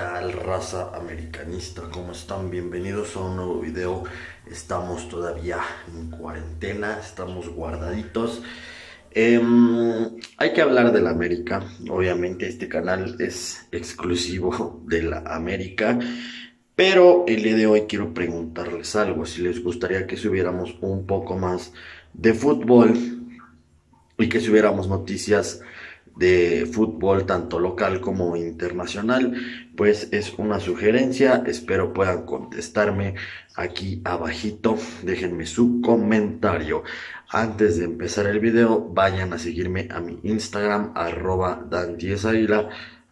¿qué tal raza americanista? ¿Cómo están? Bienvenidos a un nuevo video. Estamos todavía en cuarentena, estamos guardaditos. Em, hay que hablar de la América. Obviamente este canal es exclusivo de la América. Pero el día de hoy quiero preguntarles algo. Si les gustaría que subiéramos un poco más de fútbol y que subiéramos noticias de fútbol tanto local como internacional, pues es una sugerencia, espero puedan contestarme aquí abajito, déjenme su comentario. Antes de empezar el video, vayan a seguirme a mi Instagram, arroba dan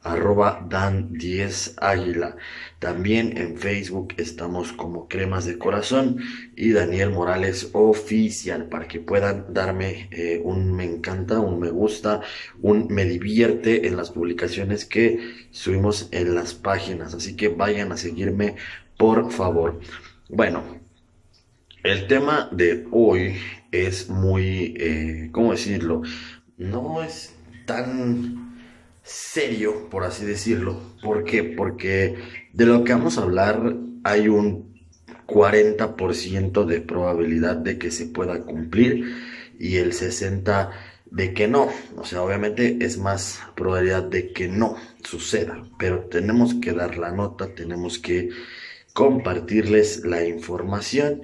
arroba dan10 águila. También en Facebook estamos como Cremas de Corazón y Daniel Morales Oficial para que puedan darme eh, un me encanta, un me gusta, un me divierte en las publicaciones que subimos en las páginas. Así que vayan a seguirme por favor. Bueno, el tema de hoy es muy, eh, ¿cómo decirlo? No es tan serio, por así decirlo. ¿Por qué? Porque de lo que vamos a hablar hay un 40% de probabilidad de que se pueda cumplir y el 60% de que no. O sea, obviamente es más probabilidad de que no suceda, pero tenemos que dar la nota, tenemos que compartirles la información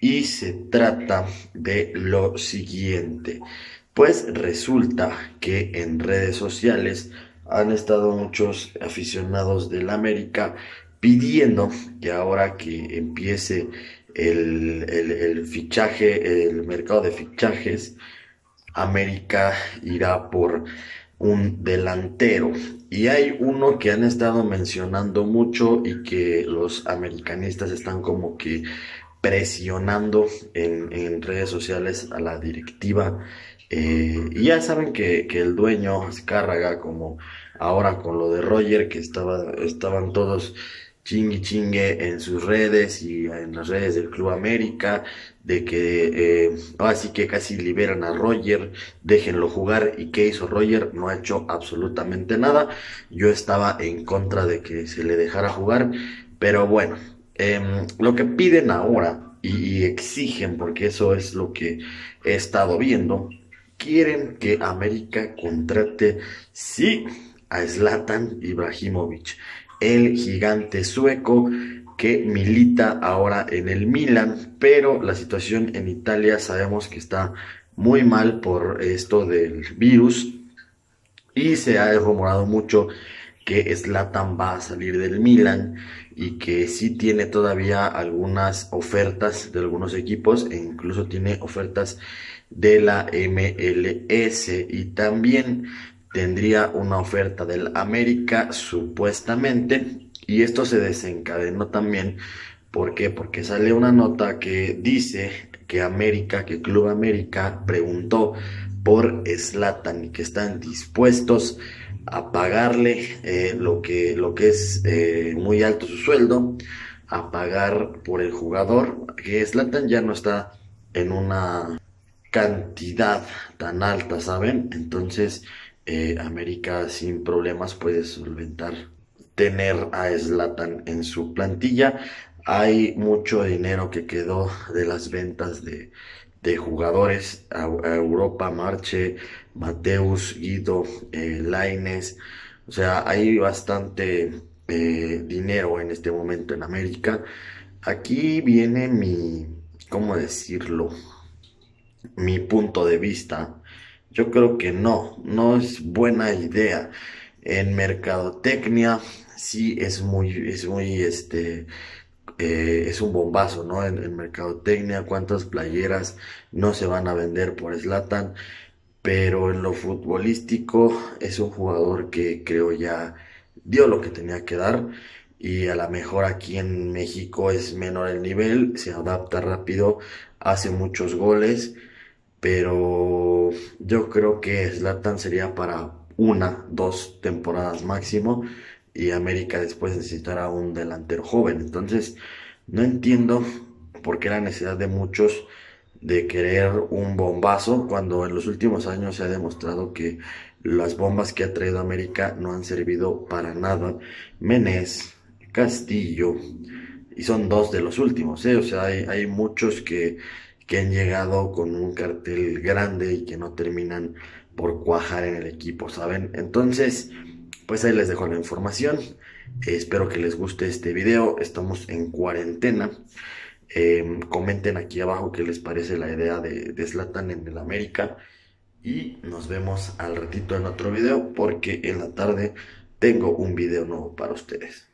y se trata de lo siguiente. Pues resulta que en redes sociales han estado muchos aficionados del América pidiendo que ahora que empiece el, fichaje, el mercado de fichajes, América irá por un delantero. Y hay uno que han estado mencionando mucho y que los americanistas están como que presionando en, redes sociales a la directiva eh, y ya saben que, el dueño Azcárraga, como ahora con lo de Roger, que estaba, estaban todos chingue chingue en sus redes y en las redes del Club América, de que eh, así que casi liberan a Roger, déjenlo jugar. ¿Y qué hizo Roger? No ha hecho absolutamente nada. Yo estaba en contra de que se le dejara jugar, pero bueno, em, lo que piden ahora y exigen, porque eso es lo que he estado viendo, quieren que América contrate, sí, a Zlatan Ibrahimovic, el gigante sueco que milita ahora en el Milan, pero la situación en Italia sabemos que está muy mal por esto del virus y se ha rumorado mucho que Zlatan va a salir del Milan y que sí tiene todavía algunas ofertas de algunos equipos e incluso tiene ofertas de la MLS y también tendría una oferta del América supuestamente. Y esto se desencadenó también. ¿por qué? porque sale una nota que dice que América, que Club América preguntó por Slatan y que están dispuestos a pagarle eh, lo, que, lo que es eh, muy alto su sueldo, a pagar por el jugador, que Slatan ya no está en una cantidad tan alta, ¿saben? Entonces, eh, América sin problemas puede solventar tener a Slatan en su plantilla. Hay mucho dinero que quedó de las ventas de, jugadores a, Europa, Marche, Mateus, Guido, eh, Laines. O sea, hay bastante eh, dinero en este momento en América. Aquí viene mi, ¿cómo decirlo? mi punto de vista, yo creo que no, no es buena idea. En mercadotecnia sí es muy, es muy, este, eh, es un bombazo, ¿no? En, mercadotecnia, cuántas playeras no se van a vender por Slatan, pero en lo futbolístico es un jugador que creo ya dio lo que tenía que dar y a lo mejor aquí en México es menor el nivel, se adapta rápido, hace muchos goles pero yo creo que Zlatan sería para una, dos temporadas máximo y América después necesitará un delantero joven. Entonces, no entiendo por qué la necesidad de muchos de querer un bombazo cuando en los últimos años se ha demostrado que las bombas que ha traído América no han servido para nada. Menés, Castillo, y son dos de los últimos, ¿eh? O sea, hay, hay muchos que, que han llegado con un cartel grande y que no terminan por cuajar en el equipo, ¿saben? Entonces, pues ahí les dejo la información. espero que les guste este video. Estamos en cuarentena. Em, comenten aquí abajo qué les parece la idea de, de Zlatan en el América. Y nos vemos al ratito en otro video porque en la tarde tengo un video nuevo para ustedes.